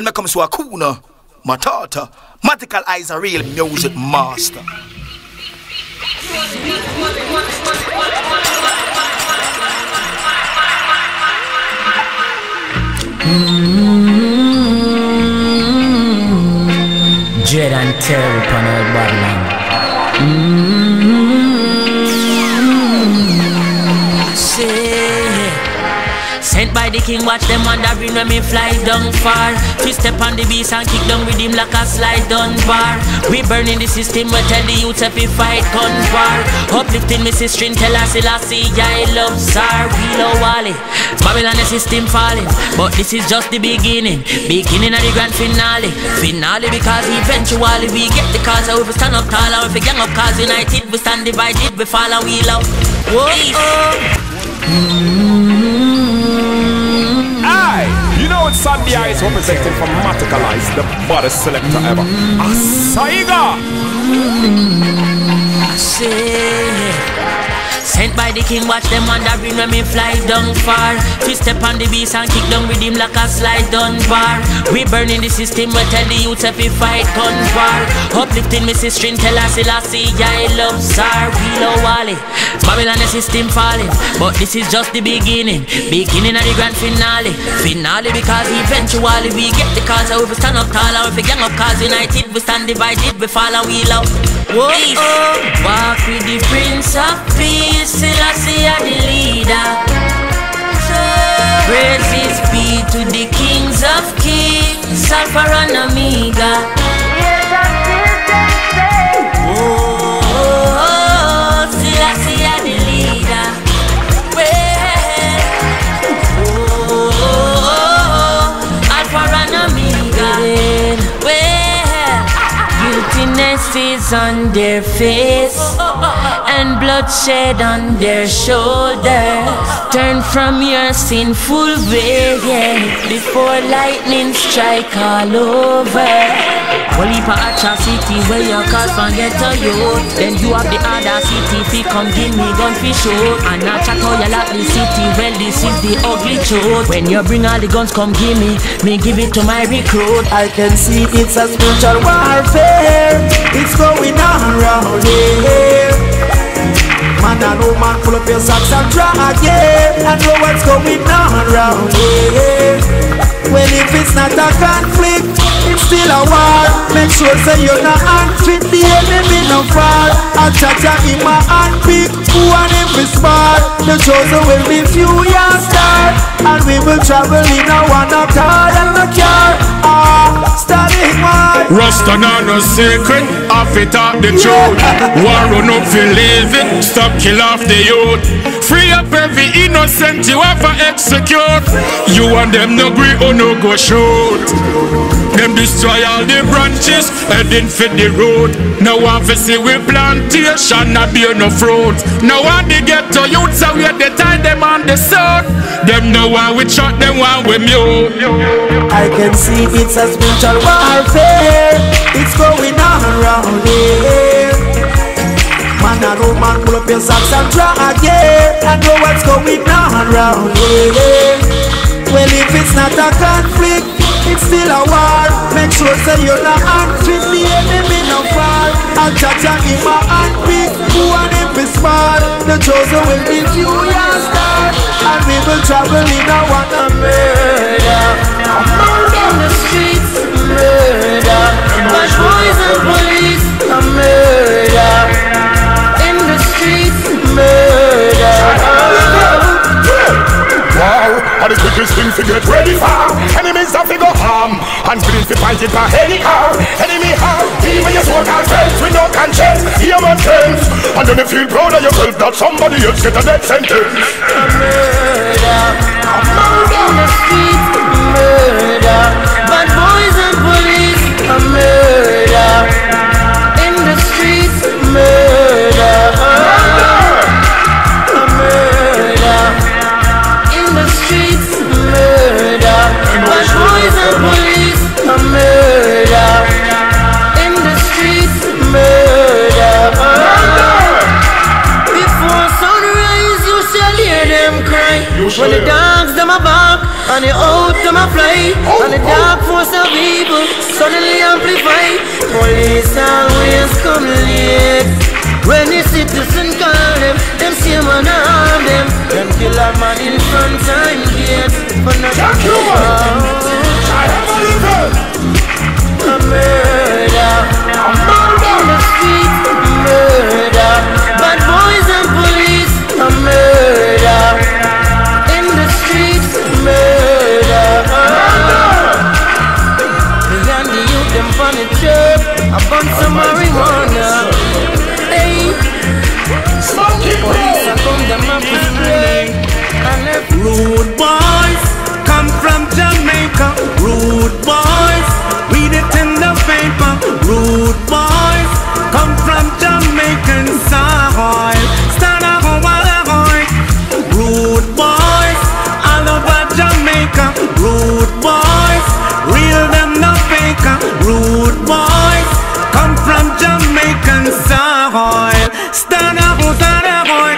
And me comes to Akuna, Matata. Maticalise are real music master. Mm-hmm. Dread and upon our Babylon. Mm-hmm. The king, watch them wandering when me fly down far. We step on the beast and kick down with him like a slide down bar. We burning the system, we tell the youth if we fight gun war. Uplifting me sister, tell us I see I love Sar. We love Wally. Babylon the system falling, but this is just the beginning. Beginning of the grand finale. Finale because eventually we get the cause. So if we stand up tall and if we gang up cause united, we stand divided, we fall and we love. Whoa, oh. Sandy Eyes representing from Maticalise, the baddest selector ever. Asaiga! Sent by the king, watch them wandering when me fly down far. Twist step on the beast and kick down with him like a slide down bar. We burning the system, we tell the youth if we fight gun war. Uplifting me sister, tell us I see I love Sar. We love Wally. Babylon the system falling, but this is just the beginning. Beginning of the grand finale. Finale because eventually we get the cause. So if we stand up tall and if we gang up cause united, we stand divided, we fall and we love. Whoa, oh, walk with the Prince of Peace. Selassie are the leader. Praises be to the kings of kings, Alpha and Omega. On their face and bloodshed on their shoulders. Turn from your sinful way yeah, before lightning strike all over. Holy for atrocity where your cars from get to you. Then you have the other city fi come give me gun fi show. And I chat how you lock the city. Well this is the ugly truth. When you bring all the guns come give me, me give it to my recruit. I can see it's a spiritual warfare. It's going on around here. Man and woman, pull up your socks and drag yeah. I know what's going on around here. Well, if it's not a conflict, it's still a war. Make sure say you're not unfit, the enemy no fall. I'll chat in my handpick, who and is smart. The chosen will be few years start, and we will travel in a one car and a car. One. Rasta not no secret, off it up the truth. War run up for living, stop kill off the youth. Free up every innocent you ever execute. You and them no agree or no go shoot. Them destroy all the branches, heading for the road. Now obviously we plantation, not bear no fruit. Now want they get to youth, so we the tie them on the sun. Them know why we shot them while we mute. I can see it's a spiritual warfare. It's going on around here. Man and woman, pull up your socks and drag yeah. I know what's going on around here. Well, if it's not a conflict, it's still a war. Make sure say you're not unfit, the enemy no fall. I'll judge in my handpick, who and if it's smart. The chosen will be few years start, and we will travel in a one murder. In the streets, murder. Bad boys and police, a murder. In the streets, murder. Wow, are the quickest thing to get ready for Enemies to go harm And willing to fight it for anyhow Enemy how Even your so-called friends with no conscience Hear my friends And then you feel proud of yourself That somebody else get a death sentence A murder. A murder. In the streets, murder. Police always come late. When the citizen call them, them same man arm them. Them kill a man in front and gate for nothing. A murder, a murder in the street, them on the church, a bunch of marijuana. Hey, police a come them up to spray Rude boys come from Jamaica. Rude boys Rude boys come from Jamaican soil. Stand up oh, for Hawaii.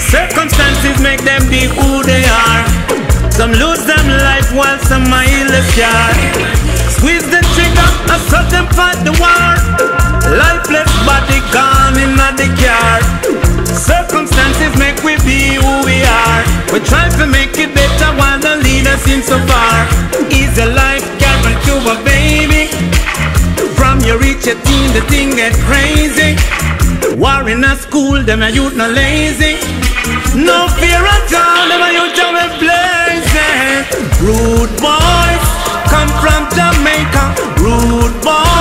Circumstances make them be who they are. Some lose them life while some are in the car. Squeeze the trigger, I saw them fight the war. Lifeless body gone in the car. Circumstances make we be who we are. We try to make it better while the leaders seem so far. Easy life You your teen, the thing get crazy. War in a school, them a youth no lazy. No fear at all, them a youth a blazing. Rude boys come from Jamaica. Rude boys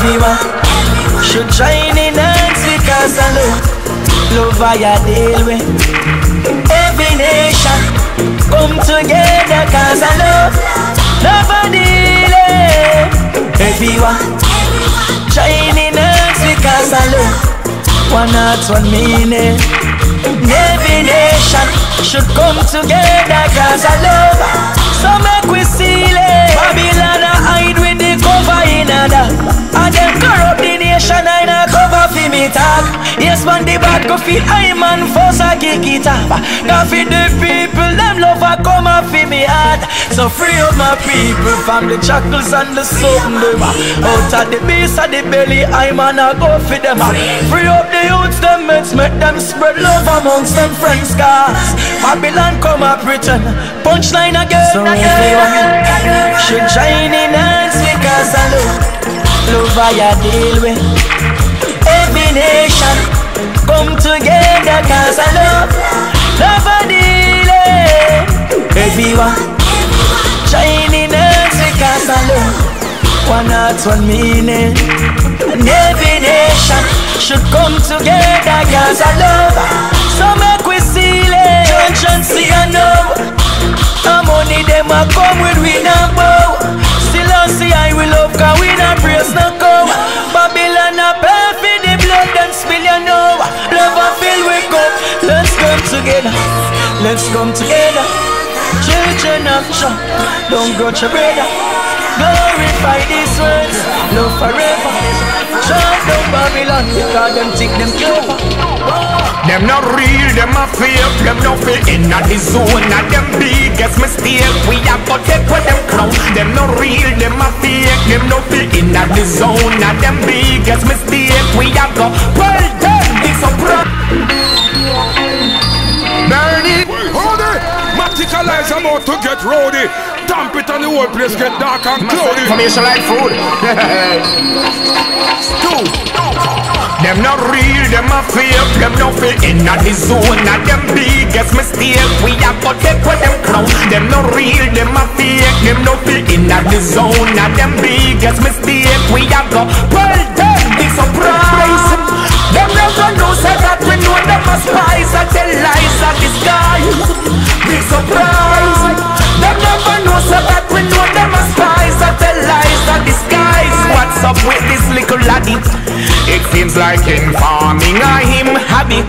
everyone should join in hands because I love love I deal with. Every nation come together cause I love deal with. Everyone join in hands because I love one heart, one meaning. Every nation should come together cause I love. So make we seal it. Babylon hide cover in other. And them corrupt the nation and a cover for me talk. Yes man the bad go feel I man force a kick it up. Now for the people them love a come up for me heart. So free up my people from the shackles and the something them. Out of the base of the belly I man a go for them. Free up the youths them mates make them spread love amongst them friends cause Babylon come up return punchline again. So everyone should join in I love love I deal with. Every nation come together cause I love love I deal eh. with. Everyone in hands because I love one heart, one meaning. Every nation should come together cause I love. So make we seal it. Junction see I know. Money them a come with we not bow. I see I will love cause we not praise no go. Babylon a pay for the blood them spill you know. Love a fill we cup. Let's come together. Let's come together. Children of Jah, don't grudge your brother. Glorify these words, love forever. Shut down Babylon because them think them clever. Them not real, them a fake, them no fit in a the zone. And them biggest mistake, we have to take with them crown. Them no real, them a fake, them no fit in a the zone. And them biggest mistake, about to get rowdy. Dump it and the whole place get dark and cloudy. Information like food. Two. Them not real, them a fake, them no fit in a the zone. And them biggest mistake, we have to take with them crown. Them not real, them a fake, them no fit in a the zone. And them biggest mistake, we have to up with this little laddie? It seems like informing a him habit.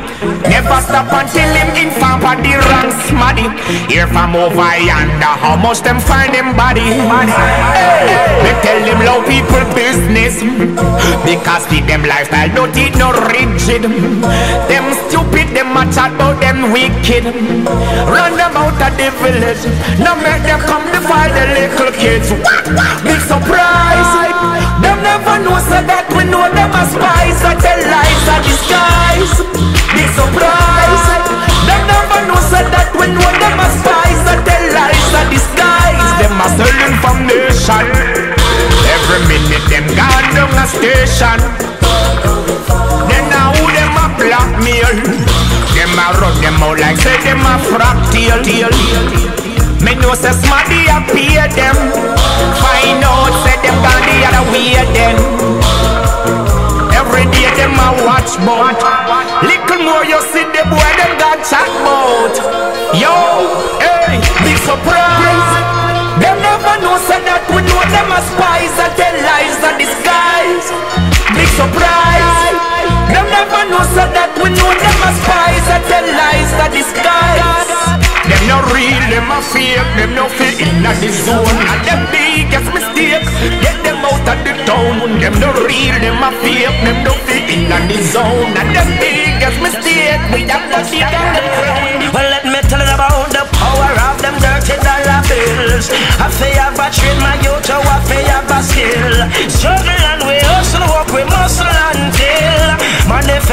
Never stop until him inform for the wrong smaddy. Here from over yonder, how much them find him body? Hey, They tell them low people business because feed them lifestyle don't eat no rigid. Them stupid, them a chat about them wicked. Run them out of the village, now make them come to fight the little kids. Big surprise, never know so that we know them as spies. I tell lies are disguise. Big surprise, them never know so that we know them as spies. Yo, hey, big surprise. Them never know say that we know them as spies that tell lies and disguise. Big surprise. Them never know say that we know them as spies that tell lies and disguise. Them no real, them a fake, them no fit in the zone. And them biggest mistake, get them out of the town. Them no real, them a fake, them no fit in the zone. And them biggest mistake,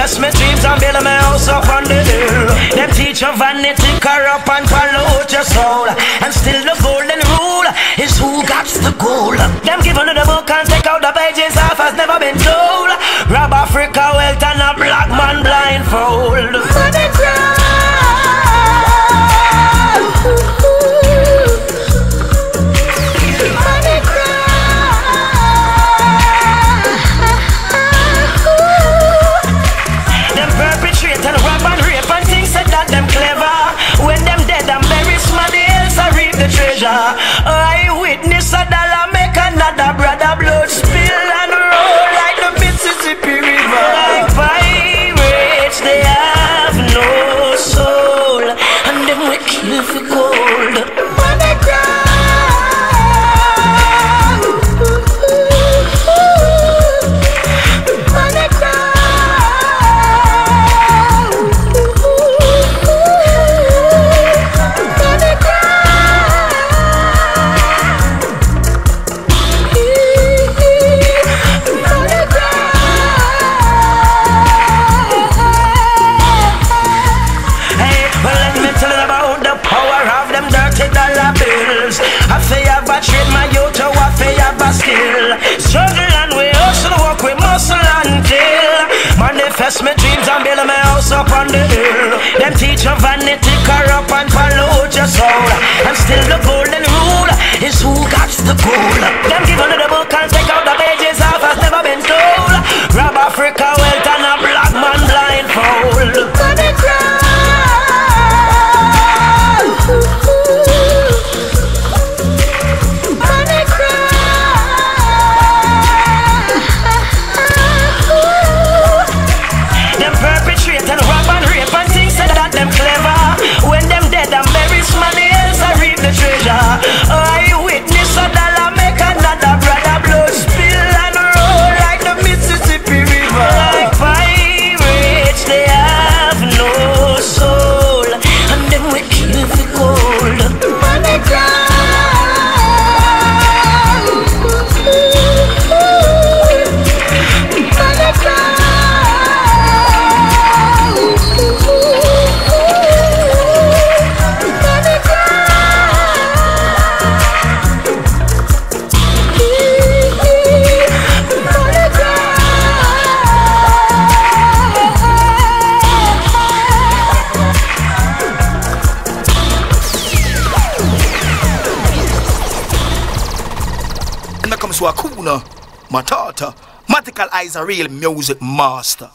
manifest my dreams and build my house up on the hill. Them teach you vanity, corrupt and pollute your soul. And still the golden rule is who got the goal. Them give under the book and take out the pages off has never been told. Rob Africa wealth and a black man blindfold. Got the gold. Maticalise a real music master.